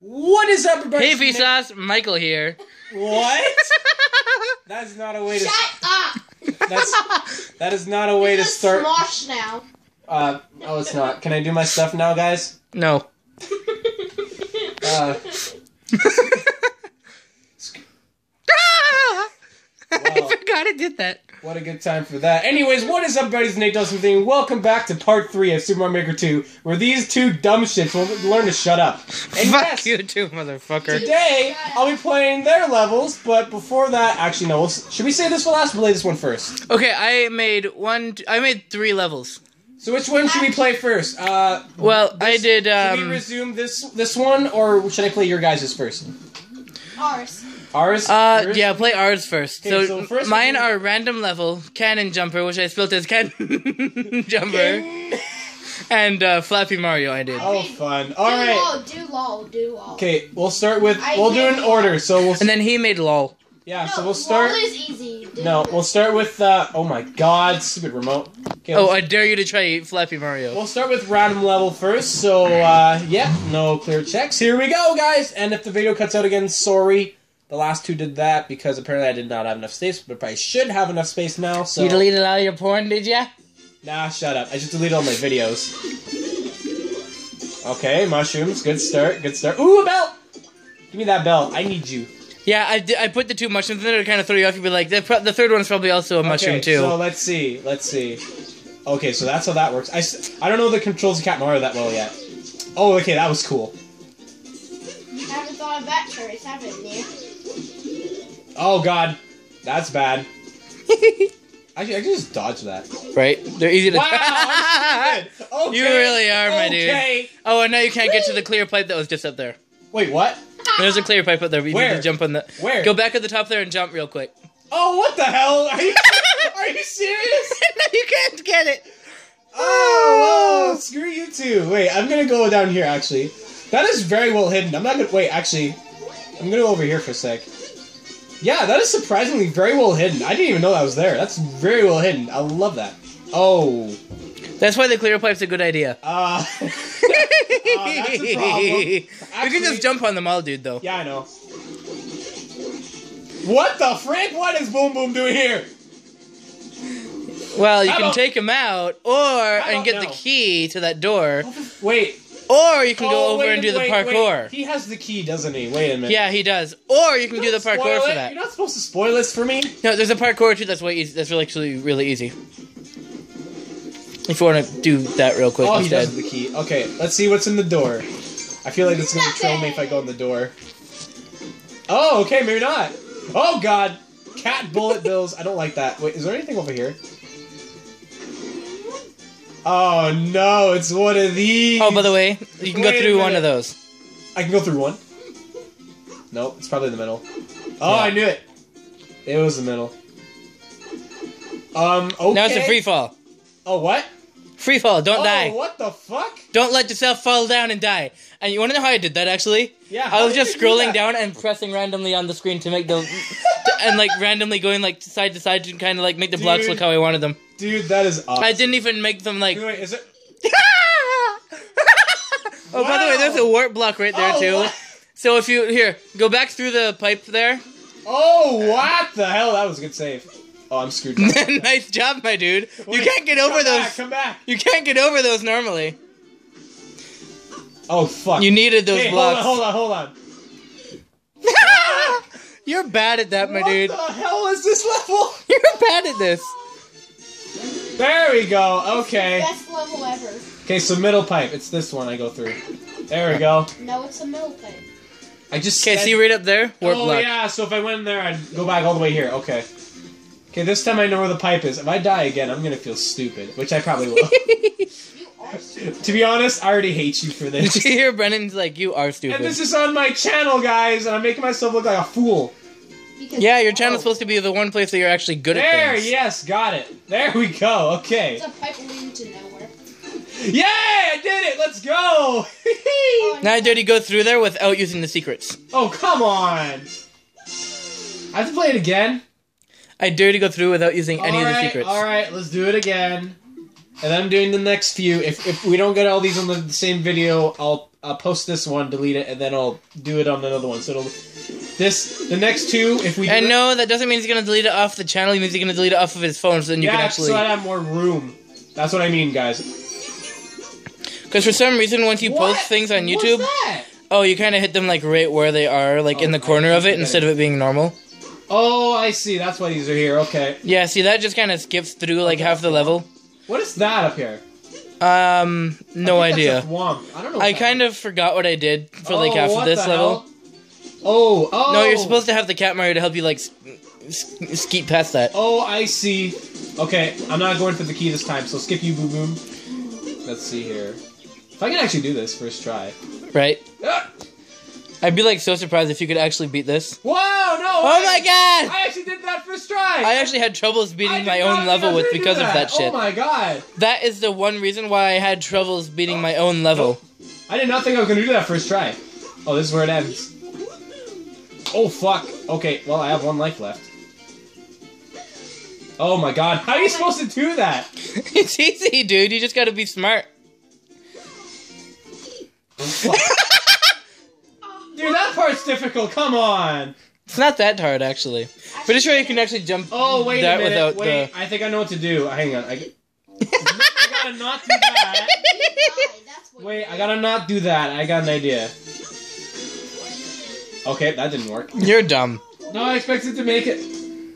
What is up, everybody? Hey, Vsauce, Michael here. What? That's not a way to. Shut up! That's that is not a way to This is start. Smosh now. Uh, oh, it's not. Can I do my stuff now, guys? No. Uh, I Wow. forgot I did that. what a good time for that. Anyways, what is up, buddies? Nate Dawson something. Welcome back to part three of Super Mario Maker 2, where these two dumb shits will learn to shut up. And Fuck yes, you too, motherfucker. Today, I'll be playing their levels, but before that, actually, no. We'll, should we say this one last or play this one first? Okay, I made one. I made three levels. So, which one should we play first? Uh, Well, I did. should we Um, resume this this one, or should I play your guys' first? Ours. Ours? uh, Yours? yeah, play ours first. Okay, so so first mine we- are random level, cannon jumper, which I spelled as cannon jumper, and uh, Flappy Mario. I did. Oh, fun. Do Alright. lol, do lol, do lol. Okay, we'll start with. I We'll do did an order, so we'll. And then he made lol. Yeah, No, so we'll start. Lol is easy. Do No, we'll start with. Uh, oh my god, stupid remote. Okay, Oh, I dare you to try Flappy Mario. we'll start with random level first, so, uh, yeah, no clear checks. Here we go, guys! And if the video cuts out again, sorry. The last two did that because apparently I did not have enough space, but I should have enough space now, so. You deleted all your porn, did ya? Nah, shut up. I just deleted all my videos. Okay, mushrooms. Good start. Good start. Ooh, a belt! Give me that belt. I need you. Yeah, I, di- I put the two mushrooms in there to kind of throw you off. You'd be like, the, pro- the third one's probably also a mushroom okay, too. So let's see. Let's see. Okay, so that's how that works. I, s- I don't know the controls of Cat Mario that well yet. Oh, okay, that was cool. Haven't thought of that choice, haven't you? Oh god, that's bad. Actually, I can just dodge that. right? They're easy to. Wow, I'm. Okay. You really are, my dude. Okay. oh, and now you can't get to the clear pipe that was just up there. Wait, what? There's a clear pipe up there. but You need Where? to jump on the. Where? Go back at the top there and jump real quick. Oh, what the hell? Are you, are you serious? no, you can't get it. Oh, whoa, screw you too. Wait, I'm gonna go down here actually. That is very well hidden. I'm not gonna wait. Actually, I'm gonna go over here for a sec. Yeah, that is surprisingly very well hidden. I didn't even know that was there. That's very well hidden. I love that. Oh, That's why the clear pipe's a good idea. uh, oh, that's a problem. you can just jump on them all, dude. Though. Yeah, I know. What the frick? What is Boom Boom doing here? Well, you I can take him out, or and get the key to that door, Wait. Or you can go Oh, over wait, and do the wait, wait. parkour. He has the key, doesn't he? Wait a minute. Yeah, he does. Or you can do the Don't parkour for that. You're not supposed to spoil this for me. No, there's a parkour too. That's way easy. That's really actually really easy. If you want to do that real quick Oh, he does the key. Okay, let's see what's in the door. I feel like it's gonna kill me if I go in the door. Oh, okay, maybe not. Oh God, cat bullet bills. I don't like that. Wait, is there anything over here? Oh no, it's one of these. Oh, by the way, you can go Wait a through one of those. I can go through one. Nope, it's probably in the middle. Oh, Yeah. I knew it. It was the middle. Um. Okay. Now it's a free fall. Oh what? Free fall. Don't oh, die. what the fuck? Don't let yourself fall down and die. And you want to know how I did that actually? Yeah. I was just scrolling down and pressing randomly on the screen to make the and like randomly going like side to side to kind of like make the blocks Dude. look how I wanted them. Dude, that is awesome. I didn't even make them like. Wait, is it? oh, by the way, there's a warp block right there Oh, too. what? So if you here go back through the pipe there, Oh, what the hell? That was a good save. Oh, I'm screwed. nice job, my dude. You Wait, can't get over come those. Back, come back. You can't get over those normally. Oh fuck. You needed those hey, blocks. hold on, hold on, hold on. You're bad at that, my what dude. What the hell is this level? You're bad at this. There we go. Okay. Best level ever. Okay, so middle pipe. It's this one I go through. There we go. No, it's a middle pipe. I just. Okay, said- see right up there? Warp oh block. yeah. So if I went in there, I'd go back all the way here. Okay. Okay, this time I know where the pipe is. If I die again, I'm gonna feel stupid, which I probably will. You are stupid. to be honest, I already hate you for this. Did this. you hear Brennan's like, you are stupid. And this is on my channel, guys, and I'm making myself look like a fool. Because Yeah, your channel's Oh. supposed to be the one place that you're actually good at There, yes, got it. There we go. Okay. It's a pipe leading to nowhere. Yay! I did it. Let's go. Now, I Dirty, go through there without using the secrets. oh come on. I have to play it again. I dare to go through without using any of the secrets. All right, let's do it again. And I'm doing the next few. If if we don't get all these on the same video, I'll uh, post this one, delete it, and then I'll do it on another one. So it'll this the next two if we And no, that doesn't mean he's gonna delete it off the channel. He means he's gonna delete it off of his phone, so then you yeah, can actually. so I have more room. That's what I mean, guys. Because for some reason, once you What? post things on YouTube, oh, you kind of hit them like right where they are, like in Oh, the corner of it, instead of it being normal. Oh, I see. That's why these are here. Okay. Yeah, see that just kind of skips through like half the level. What is that up here? Um, no I idea. That's a thwomp. I don't know. I kind of forgot what I did for like Oh, half of this level. hell? Oh, oh. No, you're supposed to have the cat Mario to help you like s- s- skeet past that. Oh, I see. Okay, I'm not going for the key this time, so skip you, Boo Boom. Let's see here. If I can actually do this first try. Right? Ah! I'd be like so surprised if you could actually beat this. Whoa, no! Oh my god! I actually did that first try! I actually had troubles beating my own level with because of that shit. Oh my god! That is the one reason why I had troubles beating my own level. I did not think I was gonna do that first try. Oh, this is where it ends. Oh fuck. Okay, well I have one life left. Oh my god, how are you supposed to do that? it's easy, dude. You just gotta be smart. Oh, dude, that part's difficult. Come on. It's not that hard, actually. Pretty sure you can actually jump Oh wait that a minute. without Wait, I think I know what to do. Hang on. I, I gotta not do that. Wait, I gotta not do that. I got an idea. Okay, that didn't work. You're dumb. No, I expected to make it.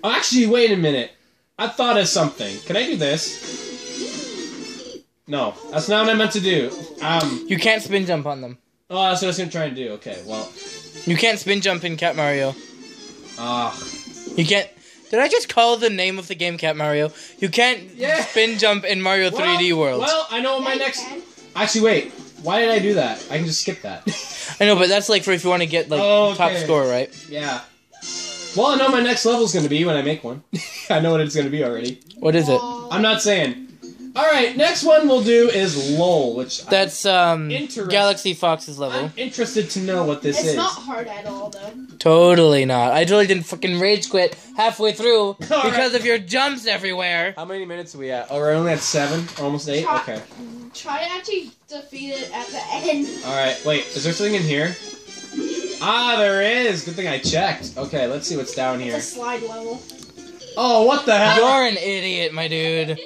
Oh, actually, wait a minute. I thought of something. Can I do this? No, that's not what I meant to do. Um. You can't spin jump on them. Oh, that's what I was gonna try and do. Okay, well. You can't spin jump in Cat Mario. Ah. You can't. Did I just call the name of the game Cat Mario? You can't Yeah. spin jump in Mario 3D World. Well, I know what my next. Actually, wait. Why did I do that? I can just skip that. I know, but that's like for if you want to get like Oh, top score, right? yeah. Well, I know my next level's gonna be when I make one. I know what it's gonna be already. What is it? I'm not saying. All right, next one we'll do is LOL, which That's um Interesting. Galaxy Fox's level. I'm interested to know what this is. It's is. not hard at all, though. Totally not. I totally didn't fucking rage quit halfway through because right. of your jumps everywhere. How many minutes are we at? Oh, we're only at seven, almost eight. Try- Okay. Try to actually defeat it at the end. All right. Wait, is there something in here? Ah, there is. Good thing I checked. Okay, let's see what's down here. It's here. a slide level. Oh, what the hell? You're an idiot, my dude.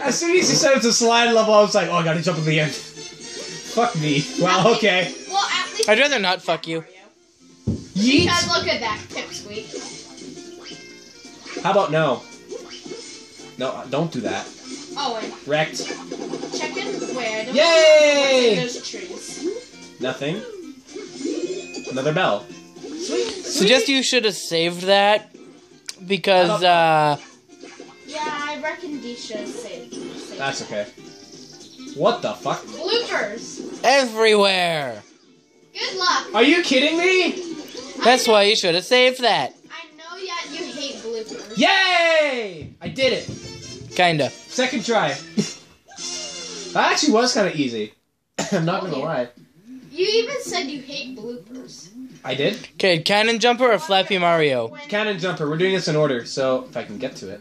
As soon as he said it's a slide level, I was like, oh, I gotta jump to the end. Fuck me. Well, okay. Well, at least. I'd rather not fuck you. Because Yeet. look at that, Pipsqueak. How about no? No, don't do that. Oh, wait. Wrecked. Check in where? I don't Yay! know those trees. Nothing. Another bell. Suggest you should have saved that because uh Yeah, I reckon D should have saved. saved That's okay. What the fuck? Bloopers. everywhere. Good luck. Are you kidding me? That's why you should have saved that. I know that you hate bloopers. Yay! I did it. Kinda. Second try. that actually was kind of easy. I'm not gonna yeah. lie. You even said you hate bloopers. I did. Okay, Cannon Jumper or Flappy Mario? Cannon jumper. We're doing this in order, so if I can get to it.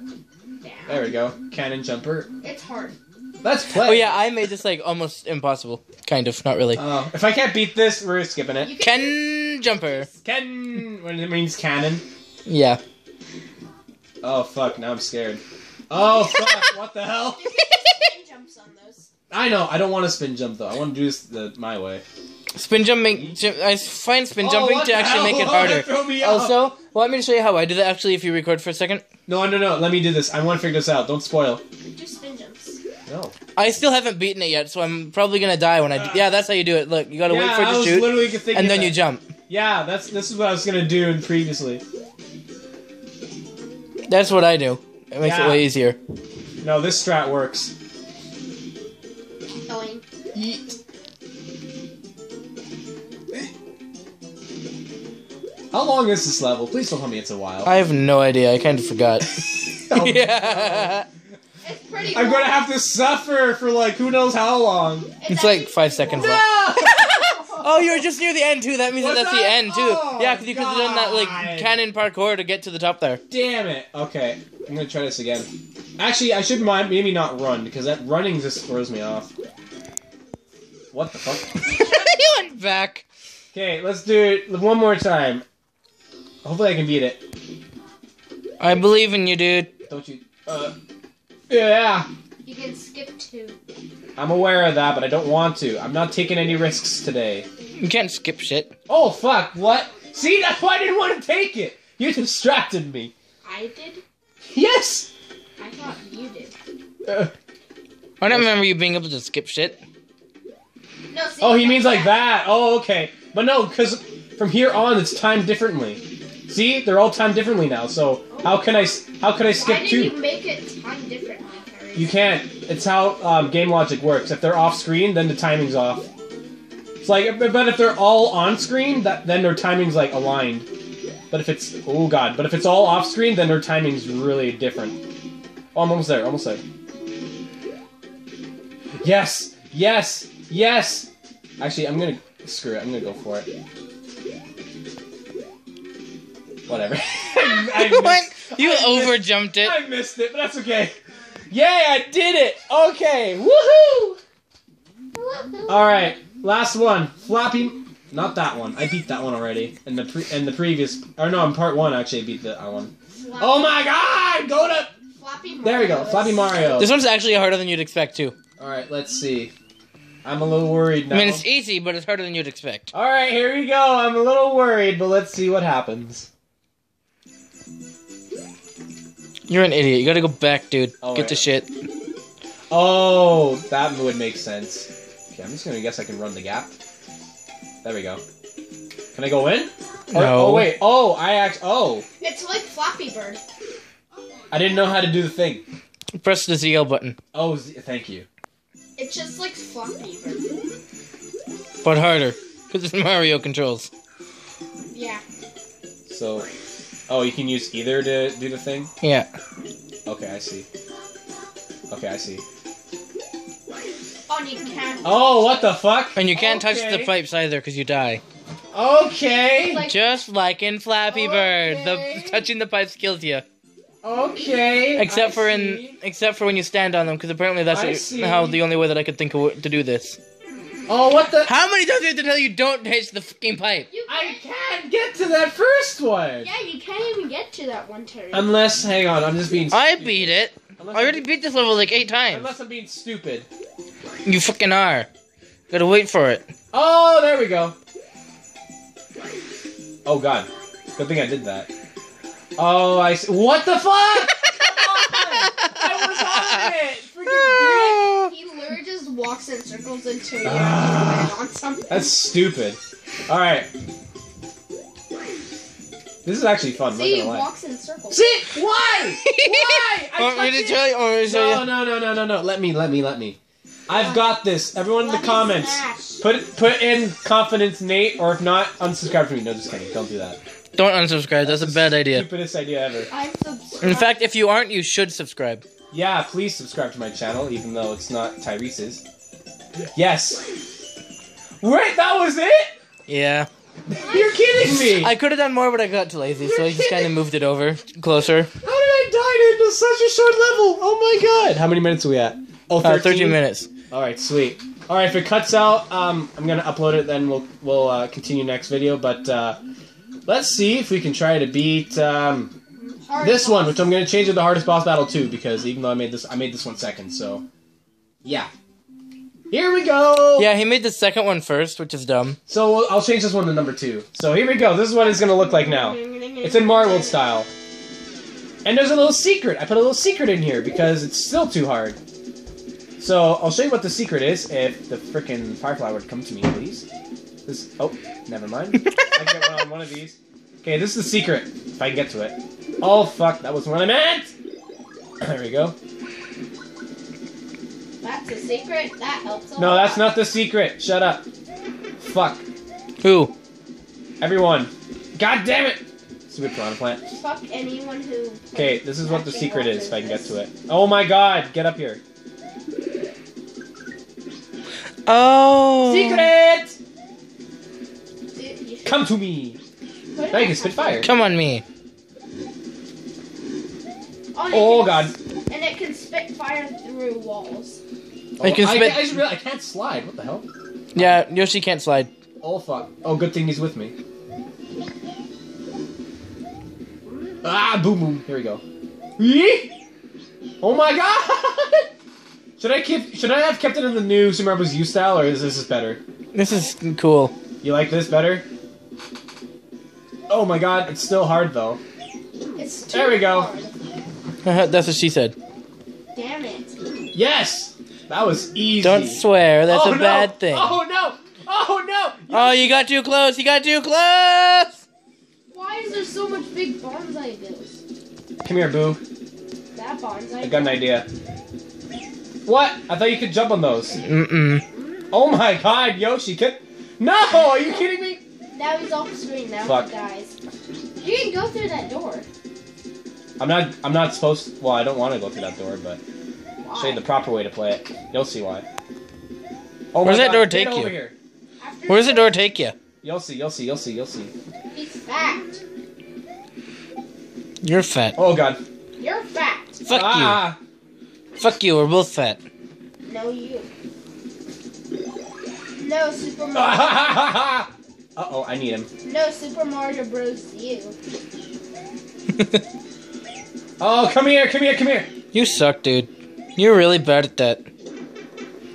There we go. Cannon jumper. It's hard. Let's play. Oh yeah, I made this like almost impossible. Kind of, not really. Oh, if I can't beat this, we're skipping it. You can Ken Jumper. Ken, when it means cannon. Yeah. Oh fuck! Now I'm scared. Oh fuck! what the hell? You can spin jumps on those. I know. I don't want to spin jump though. I want to do this the my way. Spin jumping. ju- I find spin Oh, jumping what to actually hell? make it Oh, harder. that threw me off. Also, want me to show you how I do that actually if you record for a second? No, no, no. Let me do this. I want to figure this out. Don't spoil. Do spin jumps. No. I still haven't beaten it yet, so I'm probably gonna die when I. Do- yeah, that's how you do it. Look, you gotta yeah, wait for it I to was shoot, literally thinking and then that. you jump. Yeah, that's this is what I was gonna do in previously. That's what I do. It makes Yeah. it way easier. No, this strat works. Going. How long is this level? Please don't tell me it's a while. I have no idea. I kind of forgot. Oh, yeah. It's pretty. I'm long. gonna have to suffer for like who knows how long. It's like five seconds left. Oh, you're just near the end too. That means that that's I? the end too. Oh, yeah, because you could have done that like God. cannon parkour to get to the top there. Damn it. Okay, I'm gonna try this again. Actually, I should mind maybe not run because that running just throws me off. What the fuck? he went back. Okay, let's do it one more time. Hopefully, I can beat it. I believe in you, dude. Don't you? Uh, yeah. You can skip two. I'm aware of that, but I don't want to. I'm not taking any risks today. You can't skip shit. Oh fuck! What? See, that's why I didn't want to take it. You distracted me. I did. Yes. I thought you did. Uh, I don't remember you being able to skip shit. No. See, oh, he means like that. Oh, okay. But no, because from here on, it's timed differently. See, they're all timed differently now. So how can I How can I Why skip did two? you make it time differently? You can't. It's how um, game logic works. If they're off screen, then the timing's off. It's like, but but if they're all on screen, that then their timing's like aligned. But if it's oh god, but if it's all off screen, then their timing's really different. Oh, I'm almost there. Almost there. Yes, yes, yes. Actually, I'm gonna screw it. I'm gonna go for it. Whatever. I, I What? missed- You I missed- jumped it. I missed it, but that's okay. Yay, I did it! Okay, woohoo! Alright, last one. Flappy. Not that one. I beat that one already. In the pre- in the previous. Or no, in part one, actually, I beat that one. Flappy, Oh my god! Go to. Flappy There we go, Mario Flappy Mario. This one's actually harder than you'd expect too. Alright, let's see. I'm a little worried now. I mean, it's easy, but it's harder than you'd expect. Alright, here we go. I'm a little worried, but let's see what happens. You're an idiot. You gotta go back, dude. Oh, Get yeah. the shit. Oh, that would make sense. Okay, I'm just gonna guess I can run the gap. There we go. Can I go in? Or- No. Oh wait. Oh, I act. Oh, It's like Flappy Bird. I didn't know how to do the thing. Press the ZL button, Oh, z- thank you. It's just like Flappy Bird. but harder. Because it's Mario controls. Yeah. So, oh, you can use either to do the thing. Yeah. Okay, I see. Okay, I see. Oh, you can. Oh, what the fuck? And you can't touch the pipes either because you die. Okay. Like- Just like in Flappy Bird, the touching the pipes kills you. Okay. Except I for in, except for when you stand on them, because apparently that's I how the only way that I could think of to do this. Oh, what the? How many times do I have to tell you don't touch the fucking pipe? You I can't. can't get to that first one. Yeah, you can't even get to that one, Terry. Unless, hang on, I'm just being. Stupid. I beat it. Unless I already beat this level like eight times. Unless I'm being stupid. You fucking are. Gotta wait for it. Oh, there we go. Oh god, good thing I did that. Oh, I see. What the fuck? I was on it. Freaking dick. he literally just walks in circles until you Ah. actually land on something. That's stupid. All right. This is actually fun. I'm See, he gonna lie. walks in circles. See why? Why? I Want me to touched tell it. you? Want me to show No, you? no, no, no, no, no. Let me, let me, let me. I've got this. Everyone in the Let me comments, smash. put put in confidence, Nate, or if not, unsubscribe to me. No, just kidding. Don't do that. Don't unsubscribe. That's a bad idea. Stupidest idea ever. I'm subscribed. In fact, if you aren't, you should subscribe. Yeah, please subscribe to my channel, even though it's not Tyrese's. Yes. Wait, that was it? Yeah. You're kidding me. I could have done more, but I got too lazy, so I just kind of moved it over closer. How did I die into such a short level? Oh my god. How many minutes are we at? Oh, Uh, 13 minutes. All right, sweet. All right, if it cuts out, um, I'm gonna upload it. Then we'll we'll uh, continue next video. But uh, let's see if we can try to beat um, Hard this one, which I'm gonna change to the hardest boss battle too, because even though I made this, I made this one second. So, yeah. Here we go. Yeah, he made the second one first, which is dumb. So I'll change this one to number two. So here we go. This is what it's gonna look like now. It's in Mario World style. And there's a little secret. I put a little secret in here because it's still too hard. So I'll show you what the secret is if the frickin' Firefly would come to me, please. This. Oh, never mind. I get one on one of these. Okay, this is the secret. If I can get to it. Oh fuck, that wasn't what I meant. There we go. That's a secret. That helps a No, lot. that's not the secret. Shut up. Fuck. Who? Everyone. God damn it. Stupid piranha plant. Fuck anyone who. Okay, this is what the secret is, if I can get to it. Oh my god, get up here. Oh. Secret! this. You should Come to me! put Now you can spit fire. Come on, me. Oh, Oh can- god. And it can spit fire through walls. I can I, spit- I, just realized I can't slide. What the hell? Yeah, Yoshi can't slide. Oh fuck. Oh, good thing he's with me. Ah, boom boom. Here we go. Yee! Oh my god! Should I keep? Should I have kept it in the new Super Mario Bros. U style, or is this is better? This is cool. You like this better? Oh my god, it's still hard though. It's too There we go. hard. That's what she said. Damn it. Yes, that was easy. Don't swear. That's oh, a no. bad thing. Oh no! Oh no! Oh, you got too close. You got too close. Why is there so much big Banzai Bills? Come here, Boo. That Banzai. I got an idea. What? I thought you could jump on those. Mm-mm. Oh my god, Yoshi, can No! Are you kidding me? Now he's off the screen. Now Fuck. he dies. You can go through that door. I'm not. I'm not supposed. Well, I don't want to go through that door, but I'll show you the proper way to play it. You'll see why. Oh Where's my that God, door take over you? Here. Where does the door take you? You'll see. You'll see. You'll see. You'll see. He's fat. You're fat. Oh god. You're fat. Fuck ah. you. Fuck you. We're both fat. No, you. No, Super Mario. uh oh, I need him. no, Super Mario Bros. You. Oh, come here, come here, come here. you suck, dude. You're really bad at that.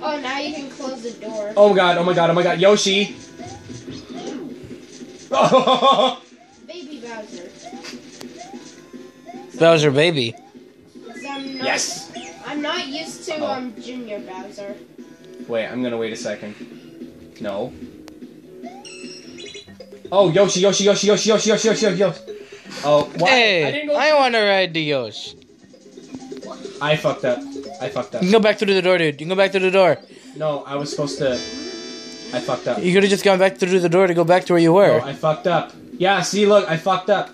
Oh, now you can close the door. Oh my god, oh my god, oh my god, Yoshi. Oh, Baby Bowser. Bowser baby. 'Cause I'm not, yes. I'm not used to Oh. um Junior Bowser. Wait, I'm gonna wait a second. No. Oh, Yoshi, Yoshi, Yoshi, Yoshi, Yoshi, Yoshi, Yoshi, Yoshi, Yoshi. Oh, why? Hey, I didn't go. I want to ride the Yosh. I fucked up. I fucked up. You can go back through the door, dude. You can go back through the door. No, I was supposed to. I fucked up. You could have just gone back through the door to go back to where you No, were. I fucked up. Yeah, see, look, I fucked up.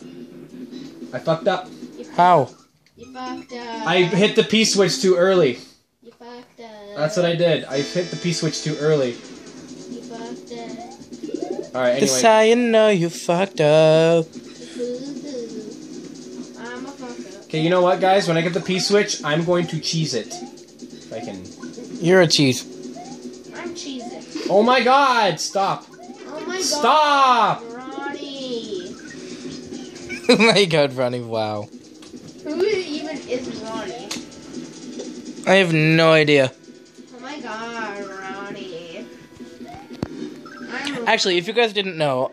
I fucked up. How? You fucked up. I hit the P switch too early. You fucked up. That's what I did. I hit the P switch too early. You fucked up. Alright, That's anyway. how you know you fucked up. Okay, you know what, guys? When I get the P switch, I'm going to cheese it. If I can. You're a cheese. I'm cheesing. Oh my god! Stop! Oh my God. Stop! Ronnie. oh my god, Ronnie, wow. Who even is Ronnie? I have no idea. Oh my god, Ronnie. I'm Actually, if you guys didn't know,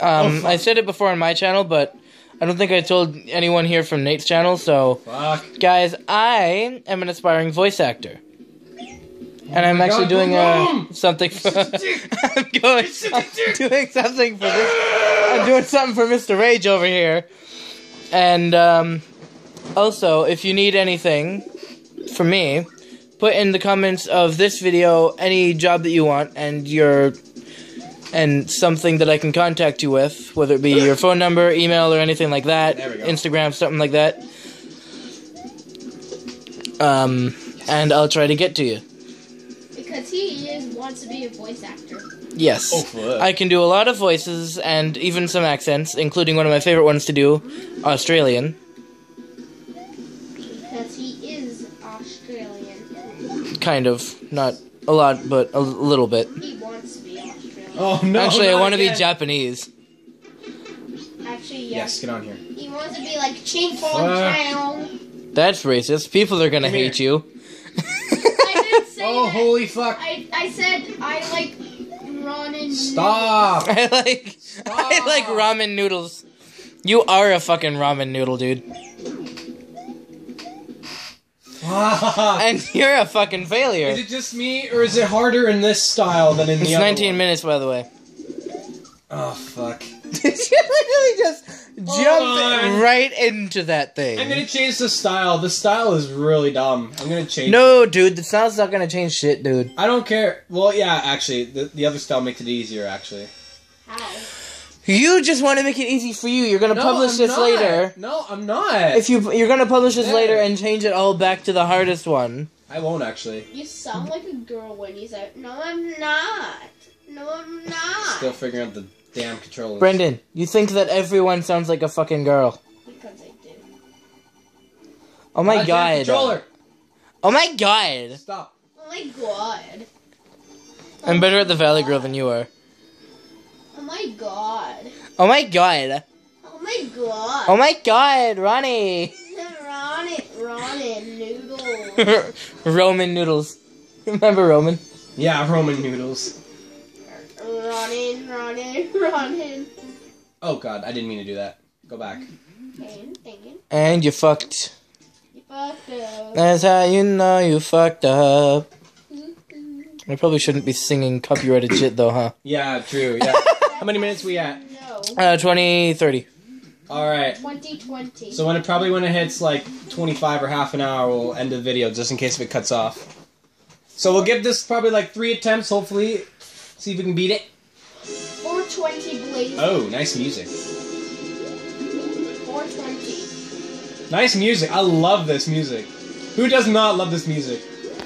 Oh, um, fuck. I said it before on my channel, but I don't think I told anyone here from Nate's channel. So, Fuck. guys, I am an aspiring voice actor, and I'm actually God, doing uh, boom! something. For, a. I'm going. A I'm doing something for this. I'm doing something for Mr. Rage over here, and um, also, if you need anything from me, put in the comments of this video any job that you want and your and something that I can contact you with, whether it be your phone number, email, or anything like that, There we go. Instagram, something like that. Um, and I'll try to get to you. because he is wants to be a voice actor. Yes. Oh, fuck. I can do a lot of voices and even some accents, including one of my favorite ones to do, Australian. Because he is Australian. Kind of. Not a lot, but a little bit. He wants to be Australian. Oh no! Actually, I want to be again. Japanese. Actually, yeah. Yes, get on here. He wants to be like Ching Fong Fuck. Town. That's racist. People are gonna Come here. hate you. I didn't say Oh, that. holy fuck! I, I said I like ramen. Stop! I like I like ramen noodles. You are a fucking ramen noodle, dude. And you're a fucking failure. Is it just me, or is it harder in this style than in It's the other 19 one? minutes, by the way. Oh fuck! Did you literally just jump on. right into that thing? I'm gonna change the style. The style is really dumb. I'm gonna change. No, dude, the sound's not gonna change shit, dude. I don't care. Well, yeah, actually, the, the other style makes it easier. Actually, How? You just want to make it easy for you. You're gonna publish I'm this not. later. No, I'm not. If you you're gonna publish this Yeah. later and change it all back to the hardest one. I won't actually. You sound like a girl when you say, "No, I'm not. No, I'm not." Still figuring out the damn controllers. Brendan, you think that everyone sounds like a fucking girl? Because I do. Oh my Goddamn god. Controller. Oh my god. Stop. Oh my god. I'm better at the Valley Grill than you are. Oh my god. Oh my god. Oh my god. Oh my god, Ronnie. Ron Ron noodle. Roman noodles. Remember Roman? Yeah, Roman noodles. Ronin, Ronin, Ronin. Oh god, I didn't mean to do that. Go back. Thinking, thinking. And you fucked. You fucked up. That's how you know you fucked up. Mm-hmm. I probably shouldn't be singing copyrighted shit though, huh? Yeah, true. Yeah. How many minutes we at? No. Uh, 20, 30. All right. 2020. So when it probably when it hits like 25 or half an hour, we'll end the video just in case if it cuts off. So we'll give this probably like three attempts, hopefully. See if we can beat it. 420 blaze. Oh, nice music. 420. Nice music. I love this music. Who does not love this music?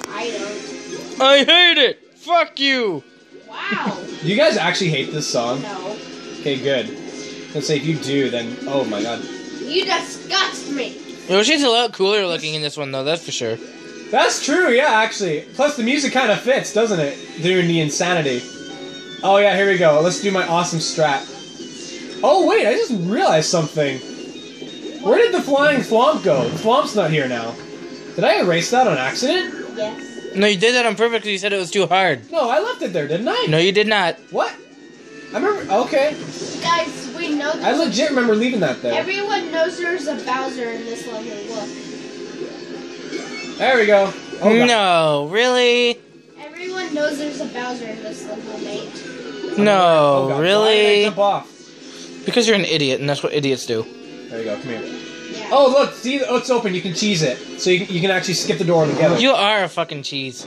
I don't. I hate it! Fuck you! Wow. Do you guys actually hate this song? no. Okay, good. Let's say if you do, then oh my god. You disgust me. Yoshi's a lot cooler looking in this one though, that's for sure. That's true, yeah, actually. Plus, the music kind of fits, doesn't it? During the insanity. Oh, yeah, here we go. Let's do my awesome strat. Oh, wait, I just realized something. Where did the flying Thwomp go? The Thwomp's not here now. Did I erase that on accident? Yes. No, you did that on purpose because you said it was too hard. No, I left it there, didn't I? No, you did not. What? I remember. Okay. Guys, we know I that legit remember leaving that there. everyone knows there's a Bowser in this level. Look. There we go. Oh, God. no, really? Everyone knows there's a Bowser in this level, mate. No, Oh, God. Why did I really? jump off? Because you're an idiot, and that's what idiots do. There you go. Come here. Yeah. Oh, look. See, oh, it's open. You can cheese it. So you, can- you can actually skip the door together. You are a fucking cheese.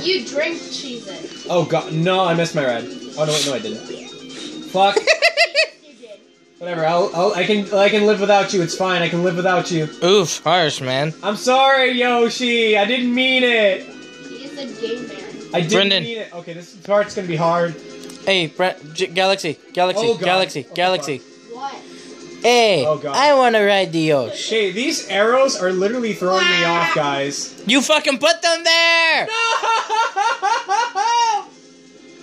You drink cheese it. Oh, God. No, I missed my red. Oh, no, wait. No, I didn't. Fuck. Whatever. I'll, I'll, I can I can live without you. It's fine. I can live without you. Oof, harsh, man. I'm sorry, Yoshi. I didn't mean it. He's a game man. I didn't Brendan. mean it. Okay, this part's gonna be hard. Hey, Brent, J- Galaxy, Galaxy, Oh, God. Galaxy, Oh, Galaxy. What? Hey, Oh, God. I want to ride the Yosh. Hey, these arrows are literally throwing me off, guys. You fucking put them there! No!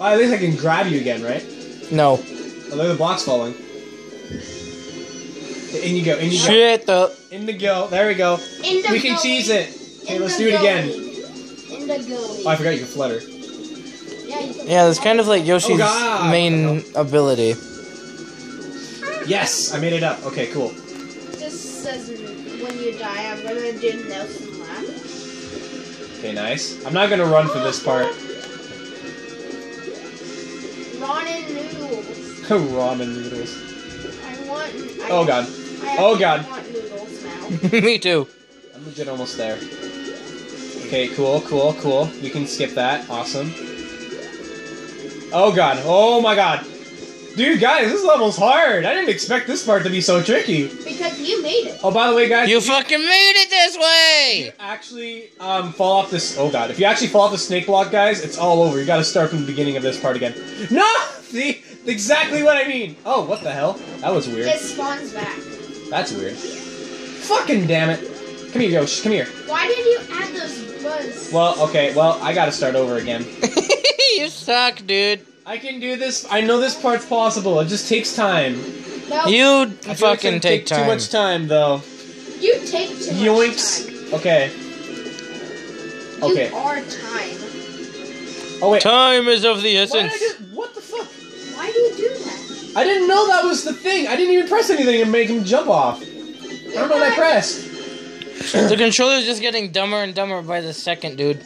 Oh, at least I can grab you again, right? No. Oh, look at the blocks falling. In you go. In you go. Shit, the. In the go. There we go. In the We can gully. cheese it. Okay, In let's do it again. In the gully. Oh, I forgot you can flutter. Yeah, you can Yeah, that's kind of like Yoshi's Oh, main ability. Yes, I made it up. Okay, cool. Just says when you die, I'm gonna do Nelson laugh. Okay, nice. I'm not gonna run for this part. Ramen noodles. Ramen noodles. I want. I, Oh god. I Oh, God. want noodles now. Me too. I'm legit almost there. Okay, cool, cool, cool. We can skip that. Awesome. Oh god. Oh my god. Dude, guys, this level's hard. I didn't expect this part to be so tricky. Because you made it. Oh, by the way, guys, You fucking made it this way! actually um, fall off this. Oh god, if you actually fall off the snake block, guys, it's all over. You got to start from the beginning of this part again. No, see, exactly what I mean. Oh, what the hell? That was weird. It spawns back. That's weird. Fucking damn it! Come here, Yosh. Come here. Why did you add those buzz? Well, okay. Well, I got to start over again. you suck, dude. I can do this. I know this part's possible. It just takes time. No, You I feel like fucking gonna take time. too much time, though. you take too much Yoinks. Okay. time. Okay. You are time. Oh wait. Time is of the Why did I essence. What the fuck? Why do you do that? I didn't know that was the thing. I didn't even press anything and make him jump off. I don't know what I pressed. The controller's just getting dumber and dumber by the second, dude.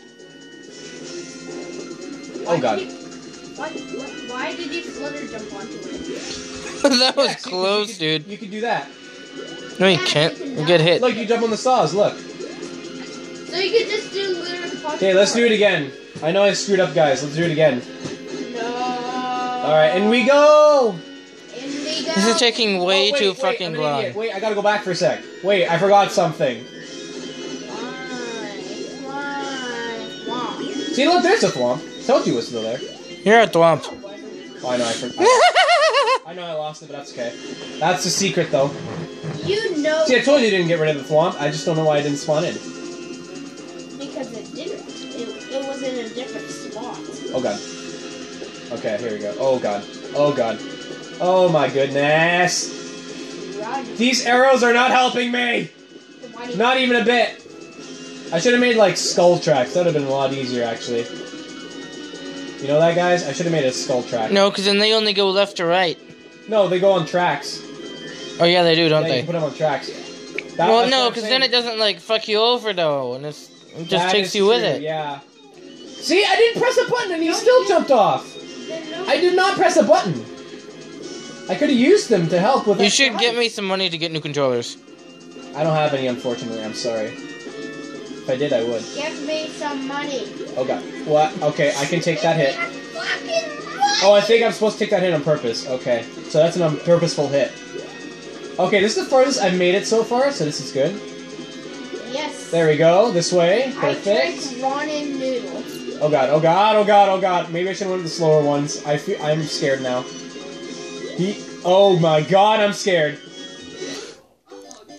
Oh god. Did you, why, why, why did you flutter jump onto it? that was Yeah, close, you could, dude. You could do that. No, you Yeah, can't. you can You get hit. Look, you jump on the saws. Look. So you could just do literally Okay, let's do it again. I know I screwed up, guys. Let's do it again. No. All right, and we go. In we go. This is taking Oh, way wait, too wait, fucking I'm an long. idiot. Wait, I gotta go back for a sec. Wait, I forgot something. Fly, fly, fly. See, look, there's a thwomp. Told you it was still there. You're a thwomp. Oh, I know, I forgot. I know I lost it, but that's okay. That's the secret, though. You know See, I told you you didn't get rid of the thwomp. I just don't know why I didn't spawn in. because it didn't. It, it was in a different spot. Oh god. Okay, here we go. Oh god. Oh god. Oh my goodness. Run. These arrows are not helping me. Why do you- Not even a bit. I should have made like skull tracks. That would have been a lot easier actually. You know that, guys? I should have made a skull track. No, because then they only go left or right. No, they go on tracks. Oh yeah, they do, don't Yeah, they? can put them on tracks. That- well, no, because then it doesn't like fuck you over though, and it's, it just That takes you with it. Yeah. See, I didn't press a button and he still you- jumped off. I did not press a button. I could have used them to help with. You should get me some money to get new controllers. I don't have any, unfortunately. I'm sorry. If I did, I would. Give me some money. Oh god. What? Okay, I can take that hit. Give me fucking money. Oh, I think I'm supposed to take that hit on purpose. Okay, so that's an unpurposeful hit. Okay, this is the farthest I've made it so far, so this is good. Yes. There we go. This way. Perfect. drink ramen noodles. Oh god. Oh god. Oh god. Oh god. Maybe I should have went with the slower ones. I feel. I'm scared now. He. Oh my god. I'm scared.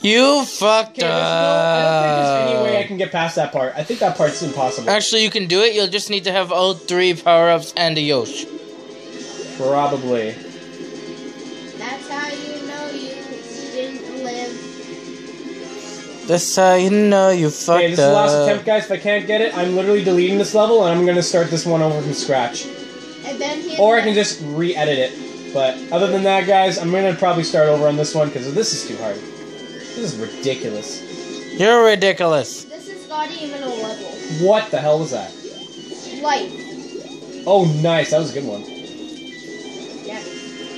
You fucked Okay, there's no, I don't think there's any way I can get past that part. I think that part's impossible. Actually, you can do it. You'll just need to have all three power ups and a Yosh. Probably. That's how you know you didn't live. That's how you know you fucked Okay, this is the last attempt, guys. If I can't get it, I'm literally deleting this level and I'm gonna start this one over from scratch. And then Or I can just re-edit it. But other than that, guys, I'm gonna probably start over on this one because this is too hard. This is ridiculous. You're ridiculous. This is not even a level. What the hell was that? Life. Oh, nice. That was a good one. Yes.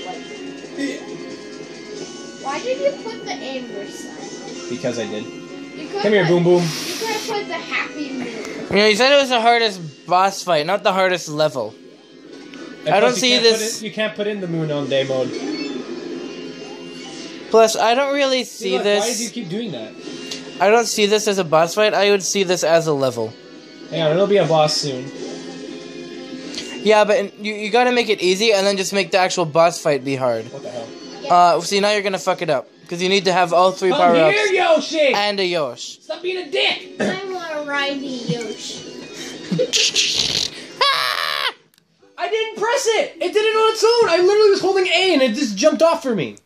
Life. Why did you put the anger sign? Because I did. You could Come here, put, boom boom. You could have put the happy moon. You know, you said it was the hardest boss fight, not the hardest level. And I don't plus, you see this- in- you can't put in the moon on day mode. Plus, I don't really see look, Why do you this. keep doing that? I don't see this as a boss fight. I would see this as a level. Hang on, it'll be a boss soon. Yeah, but you, you gotta make it easy and then just make the actual boss fight be hard. What the hell? Uh, see, now you're gonna fuck it up. Because you need to have all three Come power here, ups Yoshi! and a Yosh. Stop being a dick! I want to ride the Yoshi. I didn't press it! It did it on its own! I literally was holding A and it just jumped off for me.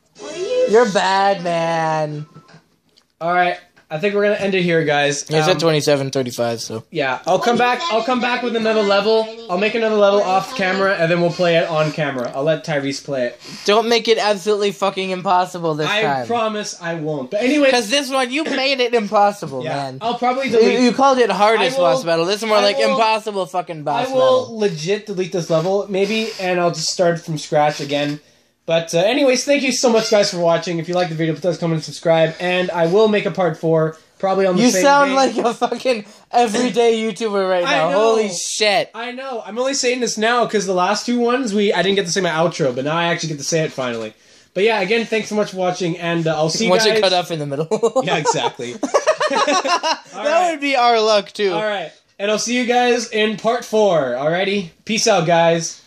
You? You're bad, man. Alright, I think we're gonna end it here, guys. It's Um, at 27, 35, so. Yeah, I'll come back. I'll come back with another level. I'll make another level off camera, and then we'll play it on camera. I'll let Tyrese play it. Don't make it absolutely fucking impossible this I time. I promise I won't. But anyway, Because this one, you made it impossible, yeah, man. I'll probably You, delete. you called it hardest will- boss battle. This is more I like will- impossible fucking boss. I will battle. legit delete this level, maybe, and I'll just start from scratch again. But uh, anyways, thank you so much, guys, for watching. If you like the video, please comment and subscribe. And I will make a part four, probably on the You same You sound day. like a fucking everyday YouTuber right now. Holy shit. I know. I'm only saying this now because the last two ones we I didn't get to say my outro, but now I actually get to say it finally. But yeah, again, thanks so much for watching, and uh, I'll see you Once guys. you cut off in the middle. Yeah, exactly. that right. would be our luck, too. All right, and I'll see you guys in part four. Alrighty, peace out, guys.